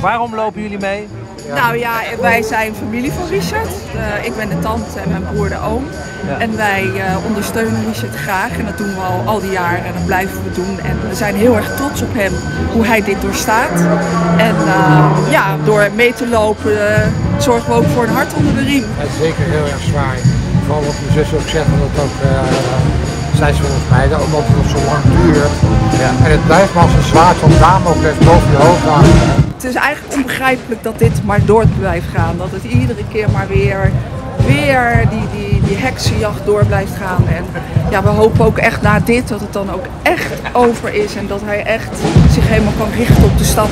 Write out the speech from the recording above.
Waarom lopen jullie mee? Nou ja, wij zijn familie van Richard. Uh, ik ben de tante en mijn broer de oom. Ja. En wij uh, ondersteunen Richard graag en dat doen we al, al die jaren en dat blijven we doen. En we zijn heel erg trots op hem, hoe hij dit doorstaat. En uh, ja, door mee te lopen zorgen we ook voor een hart onder de riem. Het is zeker heel erg zwaar. Vooral wat mijn zus ook zegt, dat ook zij ze volgens mij, omdat het nog zo lang duurt. Ja. En het blijft maar als een zwaard van Damocles boven je hoofd hangen. Het is eigenlijk onbegrijpelijk dat dit maar door blijft gaan. Dat het iedere keer maar weer, weer die, die, die heksenjacht door blijft gaan. En ja, we hopen ook echt na dit dat het dan ook echt over is. En dat hij echt zich helemaal kan richten op de stad.